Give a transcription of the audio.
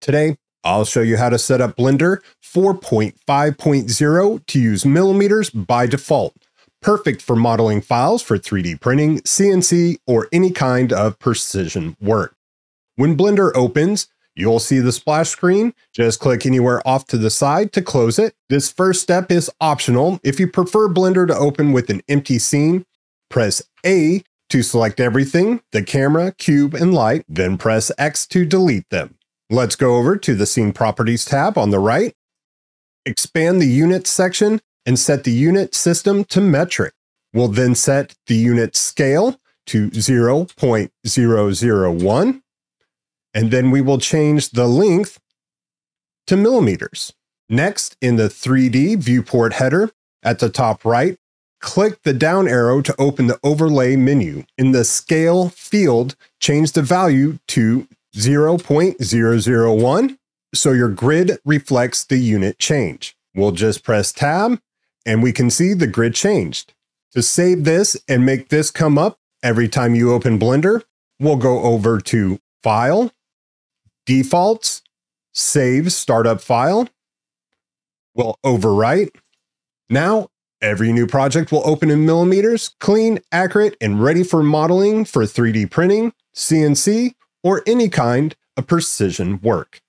Today, I'll show you how to set up Blender 4.5.0 to use millimeters by default. Perfect for modeling files for 3D printing, CNC, or any kind of precision work. When Blender opens, you'll see the splash screen. Just click anywhere off to the side to close it. This first step is optional. If you prefer Blender to open with an empty scene, press A to select everything, the camera, cube, and light, then press X to delete them. Let's go over to the Scene Properties tab on the right, expand the Unit section, and set the unit system to metric. We'll then set the unit scale to 0.001, and then we will change the length to millimeters. Next, in the 3D viewport header, at the top right, click the down arrow to open the overlay menu. In the scale field, change the value to 0.001 so your grid reflects the unit change. We'll just press tab and we can see the grid changed. To save this and make this come up every time you open Blender, we'll go over to File, Defaults, Save Startup File. We'll overwrite. Now, every new project will open in millimeters, clean, accurate, and ready for modeling for 3D printing, CNC, or any kind of precision work.